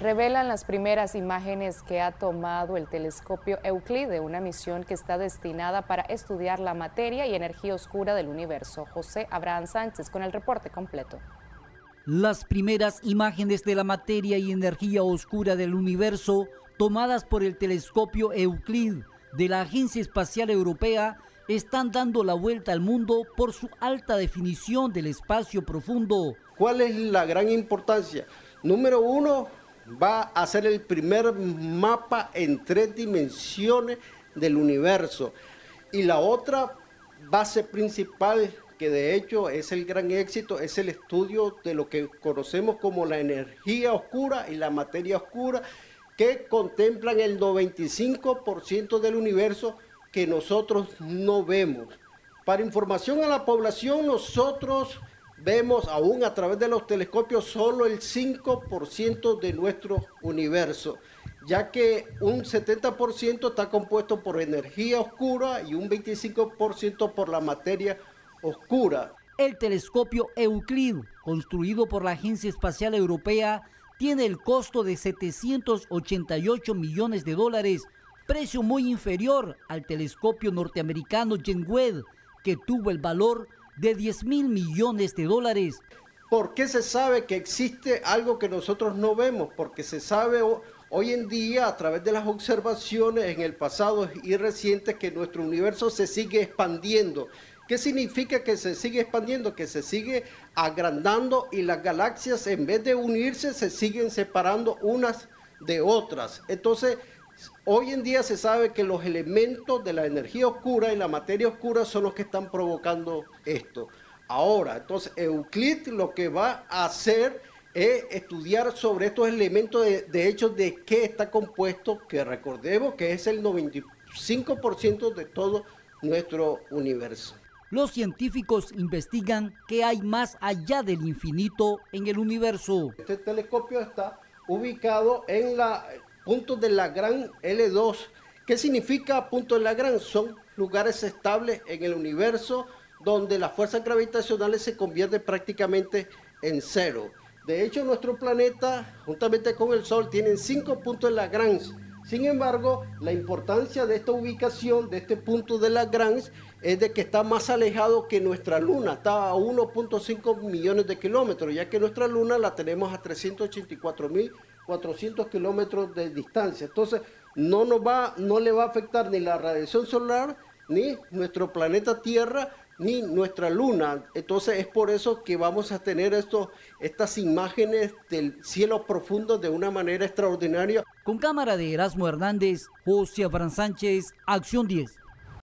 revelan las primeras imágenes que ha tomado el telescopio Euclid de una misión que está destinada para estudiar la materia y energía oscura del universo. José Abraham Sánchez con el reporte completo. Las primeras imágenes de la materia y energía oscura del universo tomadas por el telescopio Euclid de la Agencia Espacial Europea están dando la vuelta al mundo por su alta definición del espacio profundo. ¿Cuál es la gran importancia? Número uno, va a ser el primer mapa en tres dimensiones del universo. Y la otra base principal, que de hecho es el gran éxito, es el estudio de lo que conocemos como la energía oscura y la materia oscura, que contemplan el 95% del universo que nosotros no vemos. Para información a la población, nosotros vemos aún a través de los telescopios solo el 5% de nuestro universo, ya que un 70% está compuesto por energía oscura y un 25% por la materia oscura. El telescopio Euclid, construido por la Agencia Espacial Europea, tiene el costo de 788 millones de dólares, precio muy inferior al telescopio norteamericano Jenwed, que tuvo el valor de 10 mil millones de dólares. ¿Por qué se sabe que existe algo que nosotros no vemos? Porque se sabe hoy en día a través de las observaciones en el pasado y reciente que nuestro universo se sigue expandiendo. ¿Qué significa que se sigue expandiendo? Que se sigue agrandando y las galaxias en vez de unirse se siguen separando unas de otras. Entonces, Hoy en día se sabe que los elementos de la energía oscura y la materia oscura son los que están provocando esto. Ahora, entonces Euclid lo que va a hacer es estudiar sobre estos elementos de, de hecho de qué está compuesto, que recordemos que es el 95% de todo nuestro universo. Los científicos investigan qué hay más allá del infinito en el universo. Este telescopio está ubicado en la puntos de Lagrange L2. ¿Qué significa puntos de Lagrange? Son lugares estables en el universo donde las fuerzas gravitacionales se convierten prácticamente en cero. De hecho, nuestro planeta, juntamente con el Sol, tienen cinco puntos de Lagrange. Sin embargo, la importancia de esta ubicación, de este punto de Lagrange, es de que está más alejado que nuestra Luna, está a 1.5 millones de kilómetros, ya que nuestra Luna la tenemos a 384 mil 400 kilómetros de distancia. Entonces, no, nos va, no le va a afectar ni la radiación solar, ni nuestro planeta Tierra, ni nuestra luna. Entonces es por eso que vamos a tener esto, estas imágenes del cielo profundo de una manera extraordinaria. Con cámara de Erasmo Hernández, José Abraham Sánchez, Acción 10.